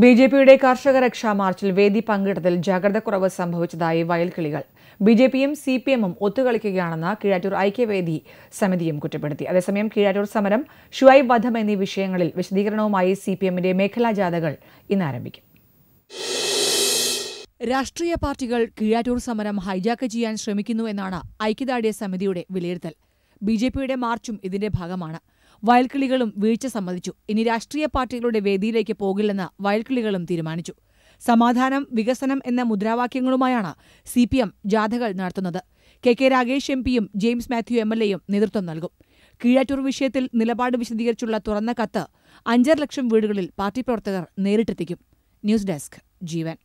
B J പിയുടെ കർഷക രക്ഷാ മാർച്ചിൽ വേദി പങ്കിട്ടതിൽ ജാഗ്രതക്കുറവ് സംഭവിച്ചതായി വയൽക്കിളികൾ. ബി ജെ പിയും സി പി എമ്മും ഒത്തുകളിക്കുകയാണെന്ന് കീഴാറ്റൂർ ഐക്യവേദി സമിതിയും കുറ്റപ്പെടുത്തി. അതേസമയം കീഴാറ്റൂർ സമരം ഷുഐബ് വധം എന്നീ വിഷയങ്ങളിൽ വിശദീകരണവുമായി സി പി എമ്മിന്റെ മേഖലാ ജാഥകൾ ഇന്ന് ആരംഭിക്കും. രാഷ്ട്രീയ പാർട്ടികൾ കീഴാറ്റൂർ സമരം ഹൈജാക്ക് ചെയ്യാൻ ശ്രമിക്കുന്നു എന്നാണ് ഐക്യദാർഢ്യ സമിതിയുടെ വിലയിരുത്തൽ. ബി ജെ പിയുടെ മാർച്ചും ഇതിന്റെ ഭാഗമാണ്. വയൽക്കിളികളും വീഴ്ച സമ്മതിച്ചു. ഇനി രാഷ്ട്രീയ പാർട്ടികളുടെ വേദിയിലേക്ക് പോകില്ലെന്ന് വയൽക്കിളികളും തീരുമാനിച്ചു. സമാധാനം വികസനം എന്ന മുദ്രാവാക്യങ്ങളുമായാണ് സി പി എം ജാഥകൾ നടത്തുന്നത്. കെ കെ രാഗേഷ് എം പിയും ജെയിംസ് മാത്യു എം എൽ എയും നേതൃത്വം നൽകും. കീഴാറ്റൂർ വിഷയത്തിൽ നിലപാട് വിശദീകരിച്ചുള്ള തുറന്ന കത്ത് അഞ്ചര ലക്ഷം വീടുകളിൽ പാർട്ടി പ്രവർത്തകർ നേരിട്ടെത്തിക്കും. ന്യൂസ് ഡെസ്ക് ജീവൻ.